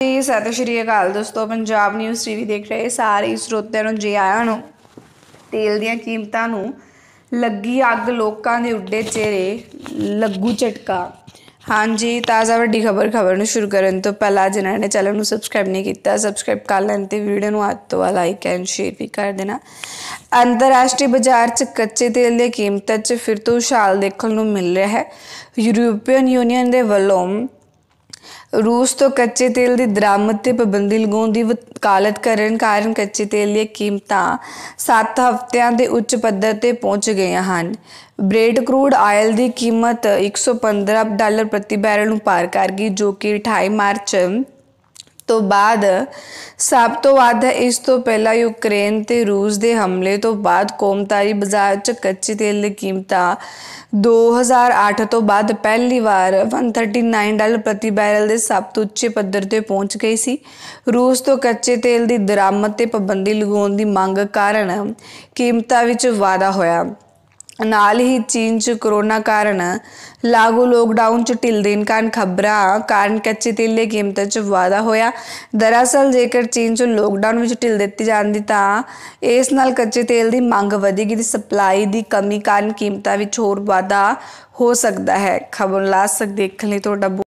ਜੀ ਸਤਿ ਸ਼੍ਰੀ ਅਕਾਲ ਦੋਸਤੋ, ਪੰਜਾਬ ਨਿਊਜ਼ ਟੀਵੀ ਦੇਖ ਰਹੇ ਸਾਰੇ ਸਰੋਤਿਆਂ ਨੂੰ, ਜੀ ਆਇਆਂ ਨੂੰ। ਤੇਲ ਦੀਆਂ ਕੀਮਤਾਂ ਨੂੰ ਲੱਗੀ ਅੱਗ, ਲੋਕਾਂ ਦੇ ਉੱਡੇ ਚਿਹਰੇ, ਲੱਗੂ ਝਟਕਾ। ਹਾਂਜੀ, ਤਾਜ਼ਾ ਵੱਡੀ ਖਬਰ ਖਬਰ ਨੂੰ ਸ਼ੁਰੂ ਕਰਨ ਤੋਂ ਪਹਿਲਾਂ ਜਿਨ੍ਹਾਂ ਨੇ ਚੈਨਲ ਨੂੰ ਸਬਸਕ੍ਰਾਈਬ ਨਹੀਂ ਕੀਤਾ ਸਬਸਕ੍ਰਾਈਬ ਕਰ ਲੈਣ ਤੇ ਵੀਡੀਓ ਨੂੰ ਹੱਥ ਤੋਂ ਲਾਈਕ ਐਂਡ ਸ਼ੇਅਰ ਵੀ ਕਰ ਦੇਣਾ। ਅੰਤਰਰਾਸ਼ਟਰੀ ਬਾਜ਼ਾਰ 'ਚ ਕੱਚੇ ਤੇਲ ਦੀਆਂ ਕੀਮਤਾਂ 'ਚ ਫਿਰ ਤੋਂ ਉਛਾਲ ਦੇਖਣ ਨੂੰ ਮਿਲ ਰਿਹਾ ਹੈ। ਯੂਰਪੀਅਨ ਯੂਨੀਅਨ ਦੇ ਵੱਲੋਂ ਰੂਸ ਤੋਂ ਕੱਚੇ ਤੇਲ ਦੀ ਦਰਾਮਦ ਤੇ ਪਾਬੰਦੀ ਲਗਾਉਣ ਦੀ ਵਕਾਲਤ ਕਰਨ ਕਾਰਨ ਕੱਚੇ ਤੇਲ ਦੀਆਂ ਕੀਮਤਾਂ 7 ਹਫ਼ਤਿਆਂ ਦੇ ਉੱਚ ਪੱਧਰ ਤੇ ਪਹੁੰਚ ਗਈਆਂ ਹਨ। ਬ੍ਰੇਡ ਕਰੂਡ ਆਇਲ ਦੀ ਕੀਮਤ 115 ਡਾਲਰ ਪ੍ਰਤੀ ਬੈਰਲ ਨੂੰ ਪਾਰ ਕਰ ਗਈ, ਜੋ ਕਿ 28 ਮਾਰਚ ਤੋਂ ਬਾਅਦ, ਸਭ ਤੋਂ ਵੱਧ ਇਸ ਤੋਂ ਪਹਿਲਾਂ ਯੂਕਰੇਨ ਤੇ ਰੂਸ ਦੇ ਹਮਲੇ ਤੋਂ ਬਾਅਦ ਕੌਮਤਾਰੀ ਬਾਜ਼ਾਰ 'ਚ ਕੱਚੇ ਤੇਲ ਦੀ ਕੀਮਤਾਂ 2008 ਤੋਂ ਬਾਅਦ ਪਹਿਲੀ ਵਾਰ 139 ਡਾਲਰ ਪ੍ਰਤੀ ਬੈਰਲ ਦੇ ਸਭ ਤੋਂ ਉੱਚੇ ਪੱਧਰ ਤੇ ਪਹੁੰਚ ਗਈ ਸੀ। ਰੂਸ ਤੋਂ ਕੱਚੇ ਤੇਲ ਦੀ ਦਰਾਮਦ ਤੇ ਪਾਬੰਦੀ ਲਗਾਉਣ ਦੀ ਮੰਗ ਕਾਰਨ ਕੀਮਤਾਂ ਵਿੱਚ ਵਾਧਾ ਹੋਇਆ। ਨਾਲ ਹੀ ਚੀਨ 'ਚ ਕਰੋਨਾ ਕਾਰਨ ਲਾਗੂ ਲੋਕਡਾਊਨ 'ਚ ਢਿੱਲ ਦੇਣ ਕਾਰਨ ਖਬਰਾਂ, ਕਾਰਨ ਕੱਚੇ ਤੇਲ ਦੀ ਕੀਮਤਾਂ 'ਚ ਵਾਧਾ ਹੋਇਆ। ਦਰਅਸਲ ਜੇਕਰ ਚੀਨ 'ਚ ਲੋਕਡਾਊਨ ਵਿੱਚ ਢਿੱਲ ਦਿੱਤੀ ਜਾਂਦੀ ਤਾਂ ਇਸ ਨਾਲ ਕੱਚੇ ਤੇਲ ਦੀ ਮੰਗ ਵਧੇਗੀ ਤੇ ਸਪਲਾਈ ਦੀ ਕਮੀ ਕਾਰਨ ਕੀਮਤਾਂ ਵਿੱਚ ਹੋਰ ਵਾਧਾ ਹੋ ਸਕਦਾ ਹੈ। ਖਬਰ ਲਾਸਟ ਤੱਕ ਦੇਖਣ ਲਈ ਤੁਹਾਡਾ ਬਹੁਤ